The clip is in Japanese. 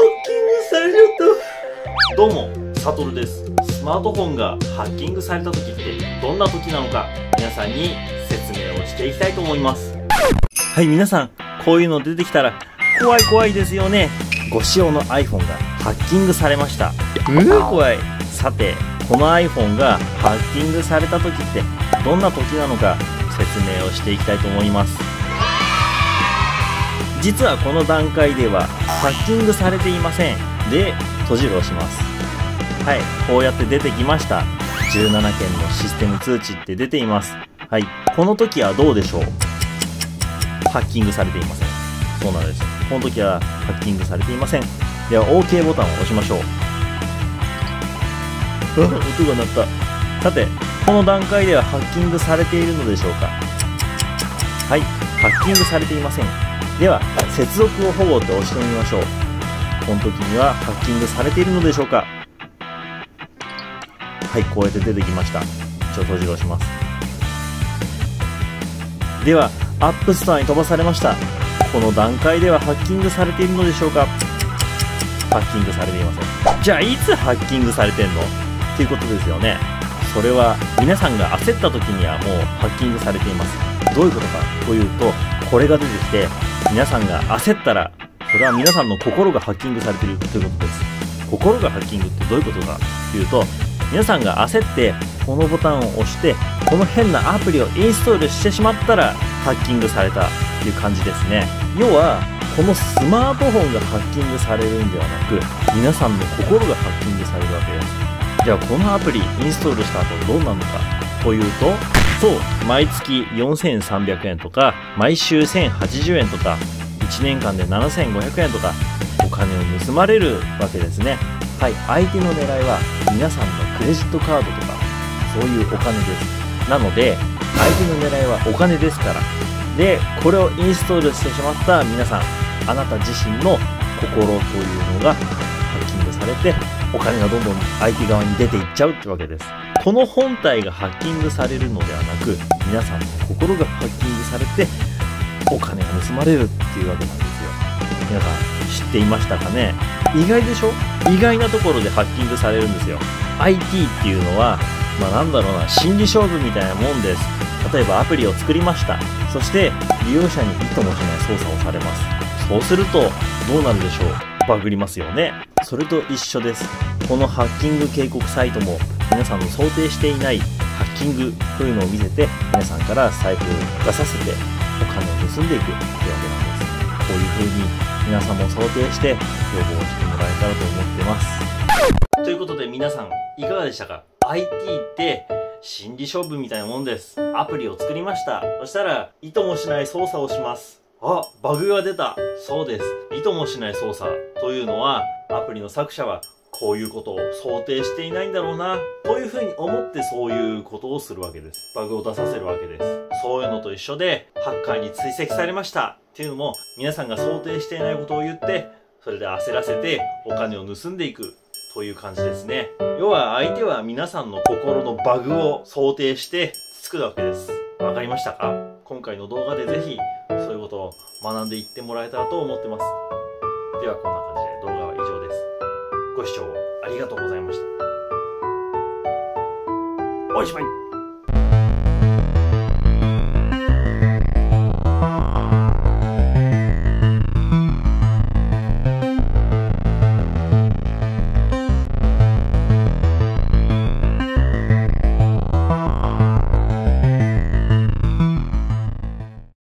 ッキングされちゃったどうもサトルです。スマートフォンがハッキングされた時ってどんな時なのか皆さんに説明をしていきたいと思います。はい皆さんこういうの出てきたら怖い怖いですよねご使用の iPhone がハッキングされました。うー？怖いさてこの iPhone がハッキングされた時ってどんな時なのか説明をしていきたいと思います。実はこの段階ではハッキングされていません。で閉じるをします。はい。こうやって出てきました。17件のシステム通知って出ています。はい。この時はどうでしょう？ハッキングされていません。そうなんですこの時はハッキングされていません。では OK ボタンを押しましょう。うわ音が鳴った。さてこの段階ではハッキングされているのでしょうか？はい。ハッキングされていません。では接続を保護って押してみましょう。この時にはハッキングされているのでしょうか。はいこうやって出てきました。一応閉じをします。ではアップストアに飛ばされました。この段階ではハッキングされているのでしょうか。ハッキングされていません。じゃあいつハッキングされてんの？っていうことですよね。それは皆さんが焦った時にはもうハッキングされています。どういうことかというとこれが出てきて皆さんが焦ったらそれは皆さんの心がハッキングされているということです。心がハッキングってどういうことかというと皆さんが焦ってこのボタンを押してこの変なアプリをインストールしてしまったらハッキングされたっていう感じですね。要はこのスマートフォンがハッキングされるんではなく皆さんの心がハッキングされるわけです。じゃあこのアプリインストールした後どうなるのかというとそう毎月4300円とか毎週1080円とか1年間で7500円とかお金を盗まれるわけですね。はい。相手の狙いは皆さんのクレジットカードとかそういうお金です。なので相手の狙いはお金ですから。でこれをインストールしてしまった皆さんあなた自身の心というのがハッキングされてお金がどんどん相手側に出ていっちゃうってわけですこの本体がハッキングされるのではなく皆さんの心がハッキングされてお金が盗まれるっていうわけなんですよ。皆さん知っていましたかね？意外でしょ？意外なところでハッキングされるんですよ。IT っていうのはまあなんだろうな心理勝負みたいなもんです。例えばアプリを作りました。そして利用者にいともしない操作をされます。そうするとどうなるでしょう？バグりますよねそれと一緒ですこのハッキング警告サイトも皆さんの想定していないハッキングというのを見せて皆さんから財布を出させてお金を盗んでいくというわけなんですこういう風に皆さんも想定して予防してもらえたらと思ってますということで皆さんいかがでしたか？IT って心理勝負みたいなもんです。アプリを作りました。そしたら、意図もしない操作をします。あ、バグが出た。そうです。意図もしない操作というのは、アプリの作者はこういうことを想定していないんだろうな、というふうに思ってそういうことをするわけです。バグを出させるわけです。そういうのと一緒で、ハッカーに追跡されましたっていうのも、皆さんが想定していないことを言って、それで焦らせてお金を盗んでいくという感じですね。要は相手は皆さんの心のバグを想定して作るわけです。わかりましたか？今回の動画でぜひそういうことを学んでいってもらえたらと思ってます。ではこんな感じで動画は以上です。ご視聴ありがとうございました。おしまい